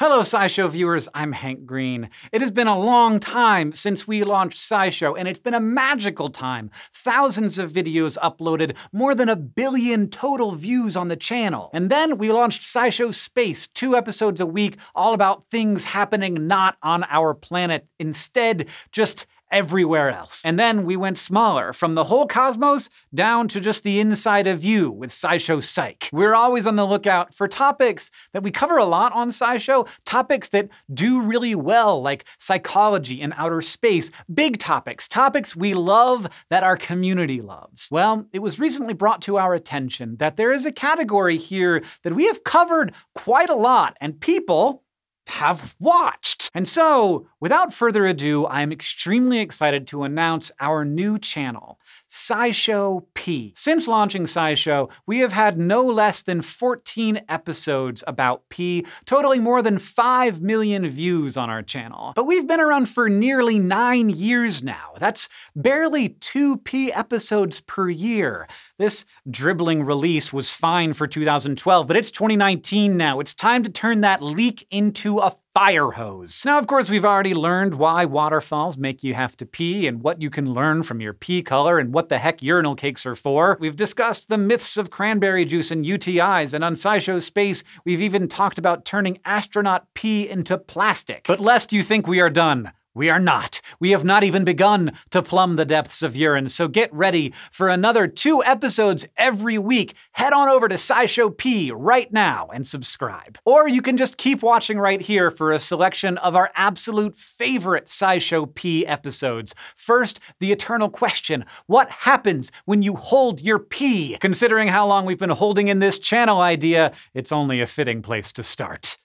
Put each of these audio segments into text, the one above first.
Hello, SciShow viewers. I'm Hank Green. It has been a long time since we launched SciShow, and it's been a magical time. Thousands of videos uploaded, more than a billion total views on the channel. And then we launched SciShow Space, two episodes a week, all about things happening not on our planet. Instead, just everywhere else. And then we went smaller, from the whole cosmos down to just the inside of you with SciShow Psych. We're always on the lookout for topics that we cover a lot on SciShow, topics that do really well, like psychology and outer space, big topics, topics we love that our community loves. Well, it was recently brought to our attention that there is a category here that we have covered quite a lot, and people have watched. And so, without further ado, I am extremely excited to announce our new channel, SciShow Pee. Since launching SciShow, we have had no less than 14 episodes about pee, totaling more than 5 million views on our channel. But we've been around for nearly nine years now. That's barely two pee episodes per year. This dribbling release was fine for 2012, but it's 2019 now. It's time to turn that leak into a fire hose. Now, of course, we've already learned why waterfalls make you have to pee and what you can learn from your pee color and what the heck urinal cakes are for. We've discussed the myths of cranberry juice and UTIs, and on SciShow Space, we've even talked about turning astronaut pee into plastic. But lest you think we are done, we are not. We have not even begun to plumb the depths of urine, so get ready for another two episodes every week. Head on over to SciShow Pee right now and subscribe. Or you can just keep watching right here for a selection of our absolute favorite SciShow Pee episodes. First, the eternal question what happens when you hold your pee? Considering how long we've been holding in this channel idea, it's only a fitting place to start.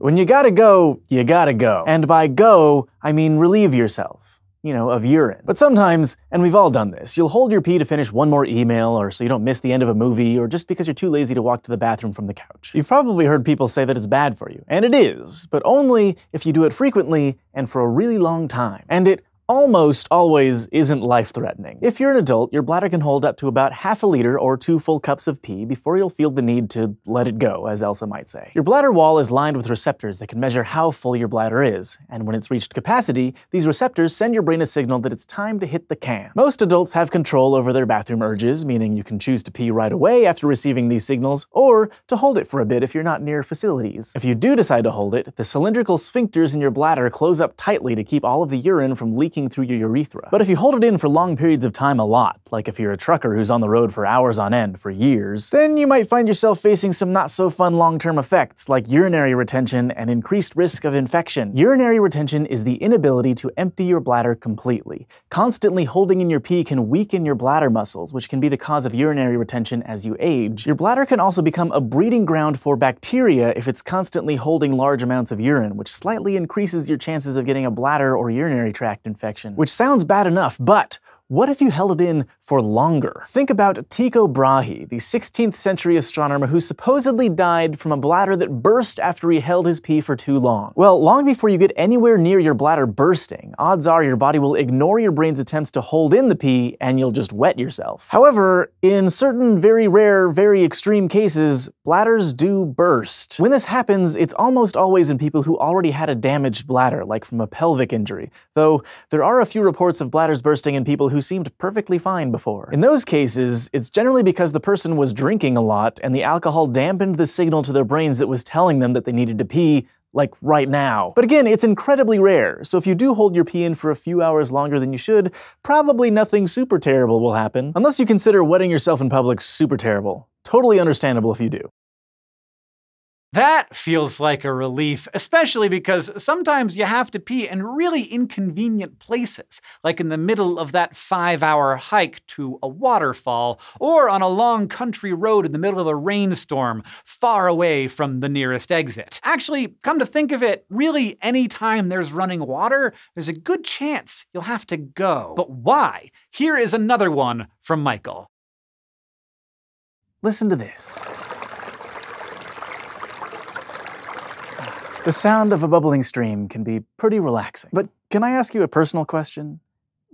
When you gotta go, you gotta go. And by go, I mean relieve yourself. You know, of urine. But sometimes, and we've all done this, you'll hold your pee to finish one more email, or so you don't miss the end of a movie, or just because you're too lazy to walk to the bathroom from the couch. You've probably heard people say that it's bad for you. And it is, but only if you do it frequently and for a really long time. And it almost always isn't life-threatening. If you're an adult, your bladder can hold up to about half a liter or two full cups of pee before you'll feel the need to let it go, as Elsa might say. Your bladder wall is lined with receptors that can measure how full your bladder is, and when it's reached capacity, these receptors send your brain a signal that it's time to hit the can. Most adults have control over their bathroom urges, meaning you can choose to pee right away after receiving these signals, or to hold it for a bit if you're not near facilities. If you do decide to hold it, the cylindrical sphincters in your bladder close up tightly to keep all of the urine from leaking leaking through your urethra. But if you hold it in for long periods of time a lot, like if you're a trucker who's on the road for hours on end for years, then you might find yourself facing some not so fun long-term effects like urinary retention and increased risk of infection. Urinary retention is the inability to empty your bladder completely. Constantly holding in your pee can weaken your bladder muscles, which can be the cause of urinary retention as you age. Your bladder can also become a breeding ground for bacteria if it's constantly holding large amounts of urine, which slightly increases your chances of getting a bladder or urinary tract infection infection, which sounds bad enough, but what if you held it in for longer? Think about Tycho Brahe, the 16th century astronomer who supposedly died from a bladder that burst after he held his pee for too long. Well, long before you get anywhere near your bladder bursting, odds are your body will ignore your brain's attempts to hold in the pee and you'll just wet yourself. However, in certain very rare, very extreme cases, bladders do burst. When this happens, it's almost always in people who already had a damaged bladder, like from a pelvic injury, though there are a few reports of bladders bursting in people who seemed perfectly fine before. In those cases, it's generally because the person was drinking a lot and the alcohol dampened the signal to their brains that was telling them that they needed to pee like right now. But again, it's incredibly rare, so if you do hold your pee in for a few hours longer than you should, probably nothing super terrible will happen, unless you consider wetting yourself in public super terrible. Totally understandable if you do. That feels like a relief, especially because sometimes you have to pee in really inconvenient places, like in the middle of that five hour hike to a waterfall, or on a long country road in the middle of a rainstorm, far away from the nearest exit. Actually, come to think of it, really any time there's running water, there's a good chance you'll have to go. But why? Here is another one from Michael. Listen to this. The sound of a bubbling stream can be pretty relaxing. But can I ask you a personal question?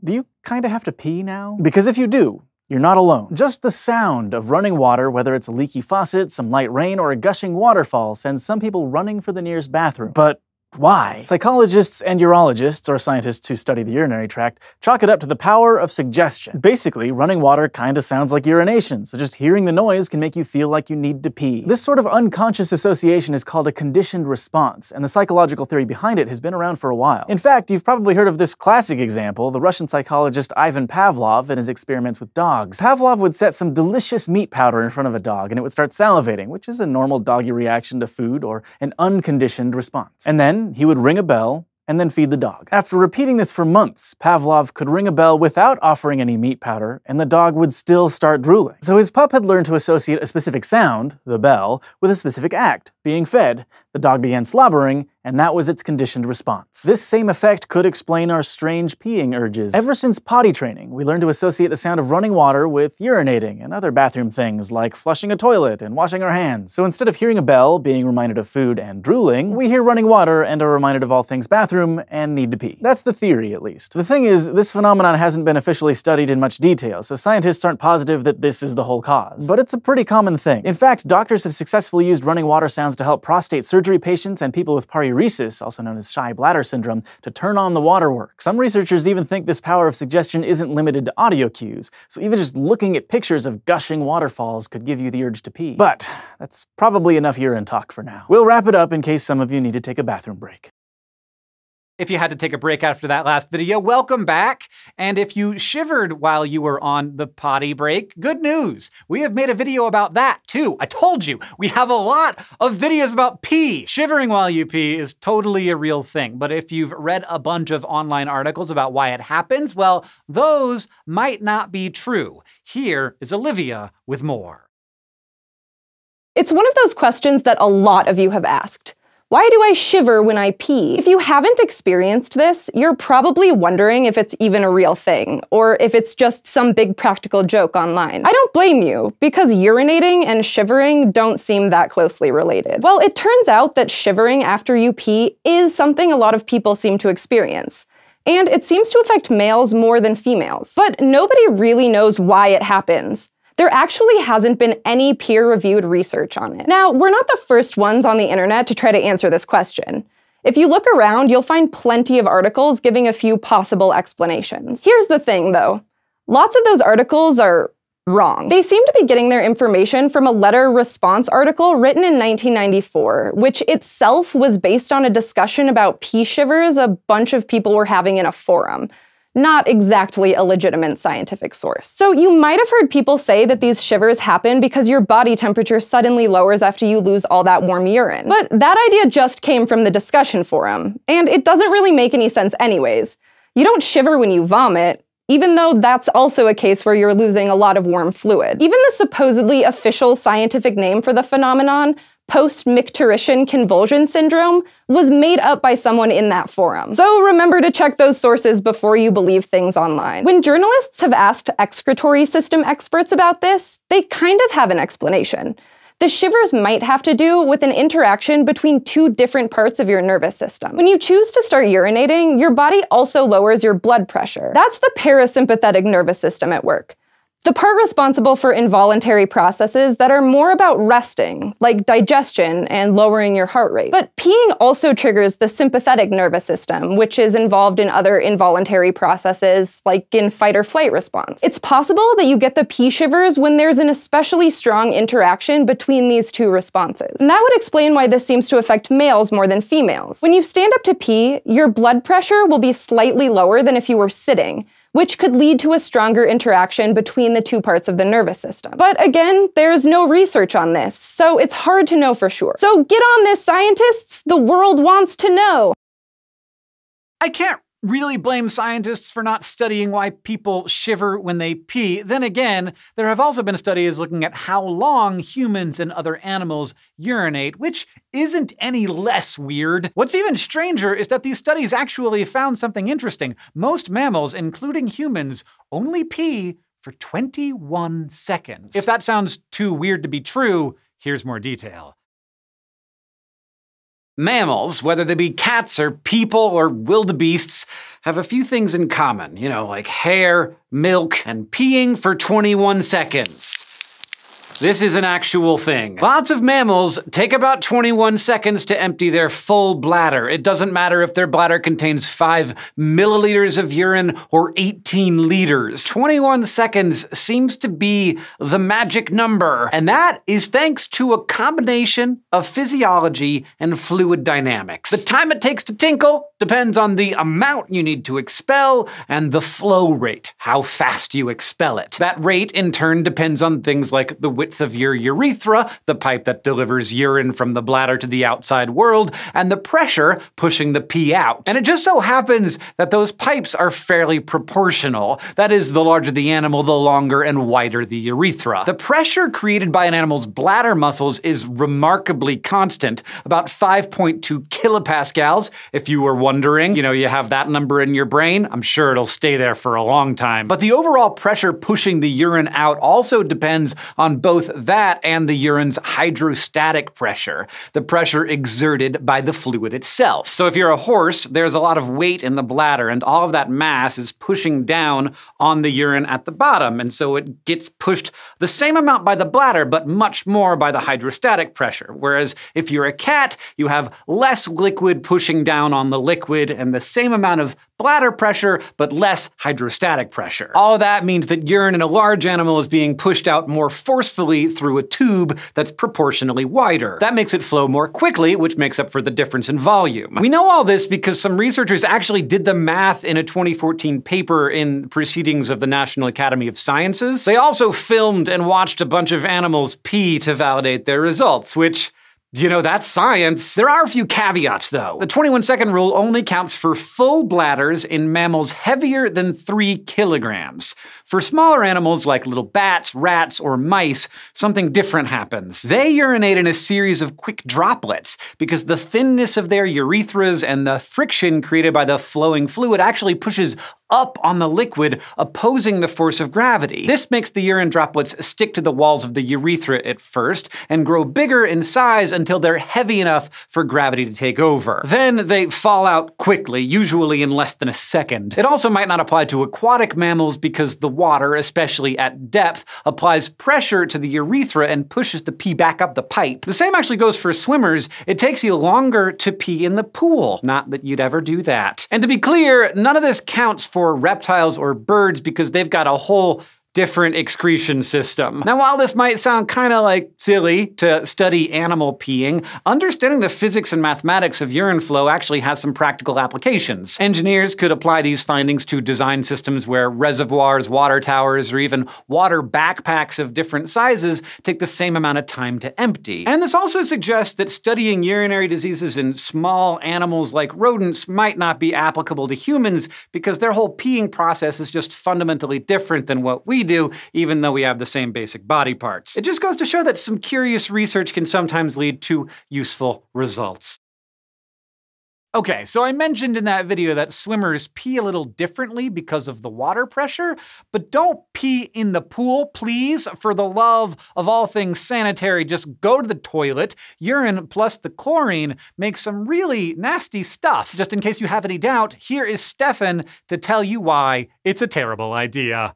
Do you kinda have to pee now? Because if you do, you're not alone. Just the sound of running water, whether it's a leaky faucet, some light rain, or a gushing waterfall, sends some people running for the nearest bathroom. But why? Psychologists and urologists, or scientists who study the urinary tract, chalk it up to the power of suggestion. Basically, running water kinda sounds like urination, so just hearing the noise can make you feel like you need to pee. This sort of unconscious association is called a conditioned response, and the psychological theory behind it has been around for a while. In fact, you've probably heard of this classic example, the Russian psychologist Ivan Pavlov and his experiments with dogs. Pavlov would set some delicious meat powder in front of a dog, and it would start salivating, which is a normal doggy reaction to food or an unconditioned response. And then he would ring a bell, and then feed the dog. After repeating this for months, Pavlov could ring a bell without offering any meat powder, and the dog would still start drooling. So his pup had learned to associate a specific sound, the bell, with a specific act, being fed. The dog began slobbering, and that was its conditioned response. This same effect could explain our strange peeing urges. Ever since potty training, we learned to associate the sound of running water with urinating and other bathroom things like flushing a toilet and washing our hands. So instead of hearing a bell, being reminded of food and drooling, we hear running water and are reminded of all things bathroom and need to pee. That's the theory, at least. The thing is, this phenomenon hasn't been officially studied in much detail, so scientists aren't positive that this is the whole cause. But it's a pretty common thing. In fact, doctors have successfully used running water sounds to help prostate surgery patients and people with paruresis, also known as shy bladder syndrome, to turn on the waterworks. Some researchers even think this power of suggestion isn't limited to audio cues, so even just looking at pictures of gushing waterfalls could give you the urge to pee. But that's probably enough urine talk for now. We'll wrap it up in case some of you need to take a bathroom break. If you had to take a break after that last video, welcome back. And if you shivered while you were on the potty break, good news. We have made a video about that too. I told you, we have a lot of videos about pee. Shivering while you pee is totally a real thing. But if you've read a bunch of online articles about why it happens, well, those might not be true. Here is Olivia with more. It's one of those questions that a lot of you have asked. Why do I shiver when I pee? If you haven't experienced this, you're probably wondering if it's even a real thing, or if it's just some big practical joke online. I don't blame you, because urinating and shivering don't seem that closely related. Well, it turns out that shivering after you pee is something a lot of people seem to experience and it seems to affect males more than females. But nobody really knows why it happens there actually hasn't been any peer reviewed research on it. Now, we're not the first ones on the internet to try to answer this question. If you look around, you'll find plenty of articles giving a few possible explanations. Here's the thing, though lots of those articles are wrong. They seem to be getting their information from a letter response article written in 1994, which itself was based on a discussion about pee shivers a bunch of people were having in a forum not exactly a legitimate scientific source. So you might have heard people say that these shivers happen because your body temperature suddenly lowers after you lose all that warm urine. But that idea just came from the discussion forum, and it doesn't really make any sense anyways. You don't shiver when you vomit, even though that's also a case where you're losing a lot of warm fluid. Even the supposedly official scientific name for the phenomenon, post-micturition convulsion syndrome was made up by someone in that forum. So remember to check those sources before you believe things online. When journalists have asked excretory system experts about this, they kind of have an explanation. The shivers might have to do with an interaction between two different parts of your nervous system. When you choose to start urinating, your body also lowers your blood pressure. That's the parasympathetic nervous system at work. The part responsible for involuntary processes that are more about resting, like digestion and lowering your heart rate. But peeing also triggers the sympathetic nervous system, which is involved in other involuntary processes, like in fight or flight response. It's possible that you get the pee shivers when there's an especially strong interaction between these two responses. And that would explain why this seems to affect males more than females. When you stand up to pee, your blood pressure will be slightly lower than if you were sitting, which could lead to a stronger interaction between the two parts of the nervous system. But again, there's no research on this, so it's hard to know for sure. So get on this, scientists! The world wants to know! I can't really blame scientists for not studying why people shiver when they pee. Then again, there have also been studies looking at how long humans and other animals urinate, which isn't any less weird. What's even stranger is that these studies actually found something interesting. Most mammals, including humans, only pee for 21 seconds. If that sounds too weird to be true, here's more detail. Mammals, whether they be cats or people or wildebeests, have a few things in common, you know, like hair, milk, and peeing for 21 seconds. This is an actual thing. Lots of mammals take about 21 seconds to empty their full bladder. It doesn't matter if their bladder contains 5 milliliters of urine or 18 liters. 21 seconds seems to be the magic number, and that is thanks to a combination of physiology and fluid dynamics. The time it takes to tinkle depends on the amount you need to expel and the flow rate, how fast you expel it. That rate, in turn, depends on things like the width of your urethra, the pipe that delivers urine from the bladder to the outside world, and the pressure pushing the pee out. And it just so happens that those pipes are fairly proportional. That is, the larger the animal, the longer and wider the urethra. The pressure created by an animal's bladder muscles is remarkably constant, about 5.2 kilopascals. If you were wondering, you know, you have that number in your brain, I'm sure it'll stay there for a long time. But the overall pressure pushing the urine out also depends on both that and the urine's hydrostatic pressure, the pressure exerted by the fluid itself. So if you're a horse, there's a lot of weight in the bladder, and all of that mass is pushing down on the urine at the bottom, and so it gets pushed the same amount by the bladder, but much more by the hydrostatic pressure. Whereas if you're a cat, you have less liquid pushing down on the liquid and the same amount of bladder pressure, but less hydrostatic pressure. All that means that urine in a large animal is being pushed out more forcefully through a tube that's proportionally wider. That makes it flow more quickly, which makes up for the difference in volume. We know all this because some researchers actually did the math in a 2014 paper in Proceedings of the National Academy of Sciences. They also filmed and watched a bunch of animals pee to validate their results, which you know, that's science. There are a few caveats, though. The 21 second rule only counts for full bladders in mammals heavier than 3 kilograms. For smaller animals like little bats, rats, or mice, something different happens. They urinate in a series of quick droplets because the thinness of their urethras and the friction created by the flowing fluid actually pushes up on the liquid, opposing the force of gravity. This makes the urine droplets stick to the walls of the urethra at first and grow bigger in size until they're heavy enough for gravity to take over. Then they fall out quickly, usually in less than a second. It also might not apply to aquatic mammals because the water, especially at depth, applies pressure to the urethra and pushes the pee back up the pipe. The same actually goes for swimmers. It takes you longer to pee in the pool. Not that you'd ever do that. And to be clear, none of this counts for reptiles or birds because they've got a whole different excretion system. Now, while this might sound kind of like silly to study animal peeing, understanding the physics and mathematics of urine flow actually has some practical applications. Engineers could apply these findings to design systems where reservoirs, water towers, or even water backpacks of different sizes take the same amount of time to empty. And this also suggests that studying urinary diseases in small animals like rodents might not be applicable to humans because their whole peeing process is just fundamentally different than what we do, even though we have the same basic body parts. It just goes to show that some curious research can sometimes lead to useful results. Okay, so I mentioned in that video that swimmers pee a little differently because of the water pressure, but don't pee in the pool, please. For the love of all things sanitary, just go to the toilet. Urine plus the chlorine makes some really nasty stuff. Just in case you have any doubt, here is Stefan to tell you why it's a terrible idea.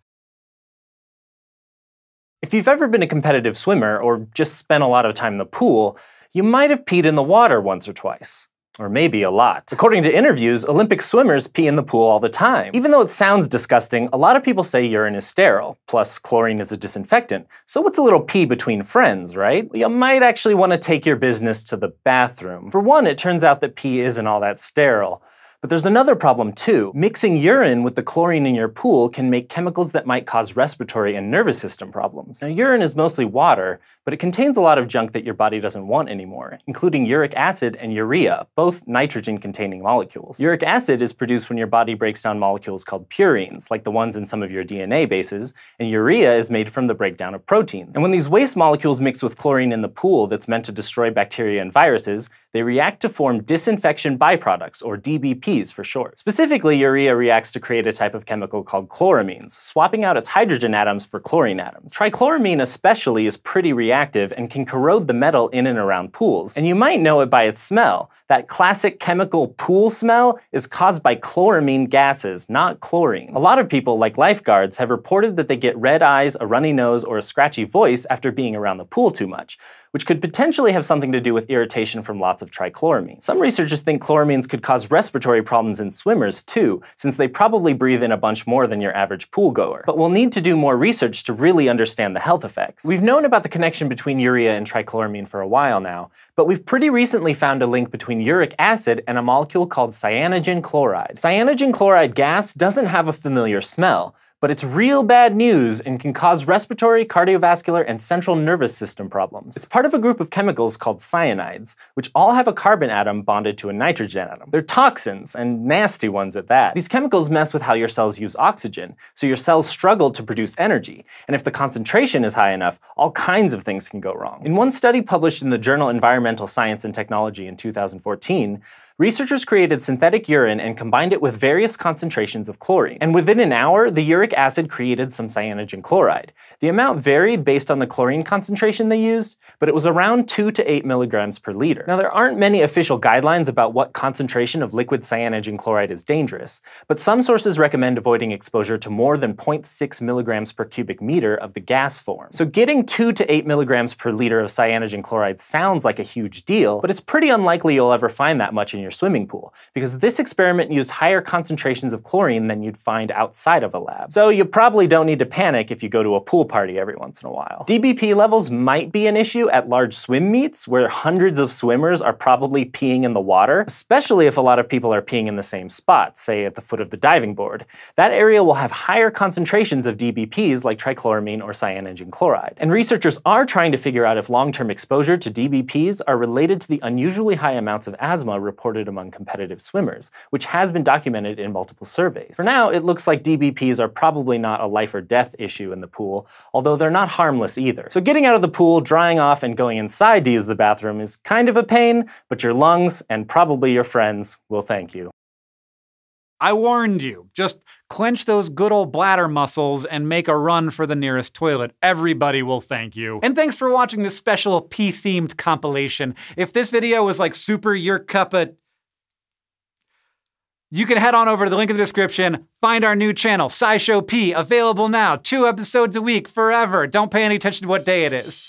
If you've ever been a competitive swimmer or just spent a lot of time in the pool, you might have peed in the water once or twice. Or maybe a lot. According to interviews, Olympic swimmers pee in the pool all the time. Even though it sounds disgusting, a lot of people say urine is sterile, plus chlorine is a disinfectant. So what's a little pee between friends, right? Well, you might actually want to take your business to the bathroom. For one, it turns out that pee isn't all that sterile. But there's another problem too. Mixing urine with the chlorine in your pool can make chemicals that might cause respiratory and nervous system problems. Now, urine is mostly water, but it contains a lot of junk that your body doesn't want anymore, including uric acid and urea, both nitrogen-containing molecules. Uric acid is produced when your body breaks down molecules called purines, like the ones in some of your DNA bases, and urea is made from the breakdown of proteins. And when these waste molecules mix with chlorine in the pool that's meant to destroy bacteria and viruses, they react to form disinfection byproducts, or DBPs for short. Specifically, urea reacts to create a type of chemical called chloramines, swapping out its hydrogen atoms for chlorine atoms. Trichloramine especially is pretty reactive and can corrode the metal in and around pools. And you might know it by its smell. That classic chemical pool smell is caused by chloramine gases, not chlorine. A lot of people, like lifeguards, have reported that they get red eyes, a runny nose, or a scratchy voice after being around the pool too much, which could potentially have something to do with irritation from lots of trichloramine. Some researchers think chloramines could cause respiratory problems in swimmers too, since they probably breathe in a bunch more than your average pool goer. But we'll need to do more research to really understand the health effects. We've known about the connection between urea and trichloramine for a while now, but we've pretty recently found a link between uric acid and a molecule called cyanogen chloride. Cyanogen chloride gas doesn't have a familiar smell, but it's real bad news and can cause respiratory, cardiovascular, and central nervous system problems. It's part of a group of chemicals called cyanides, which all have a carbon atom bonded to a nitrogen atom. They're toxins, and nasty ones at that. These chemicals mess with how your cells use oxygen, so your cells struggle to produce energy, and if the concentration is high enough, all kinds of things can go wrong. In one study published in the journal Environmental Science and Technology in 2014, Researchers created synthetic urine and combined it with various concentrations of chlorine. And within an hour, the uric acid created some cyanogen chloride. The amount varied based on the chlorine concentration they used, but it was around 2 to 8 milligrams per liter. Now, there aren't many official guidelines about what concentration of liquid cyanogen chloride is dangerous, but some sources recommend avoiding exposure to more than 0.6 milligrams per cubic meter of the gas form. So getting 2 to 8 milligrams per liter of cyanogen chloride sounds like a huge deal, but it's pretty unlikely you'll ever find that much in your your swimming pool, because this experiment used higher concentrations of chlorine than you'd find outside of a lab. So you probably don't need to panic if you go to a pool party every once in a while. DBP levels might be an issue at large swim meets where hundreds of swimmers are probably peeing in the water, especially if a lot of people are peeing in the same spot, say at the foot of the diving board. That area will have higher concentrations of DBPs like trichloramine or cyanogen chloride. And researchers are trying to figure out if long-term exposure to DBPs are related to the unusually high amounts of asthma reported reported among competitive swimmers, which has been documented in multiple surveys. For now, it looks like DBPs are probably not a life or death issue in the pool, although they're not harmless either. So getting out of the pool, drying off, and going inside to use the bathroom is kind of a pain, but your lungs and probably your friends will thank you. I warned you. Just clench those good old bladder muscles and make a run for the nearest toilet. Everybody will thank you. And thanks for watching this special pee-themed compilation. If this video was like super your cup of you can head on over to the link in the description, find our new channel, SciShow Pee, available now, two episodes a week, forever. Don't pay any attention to what day it is.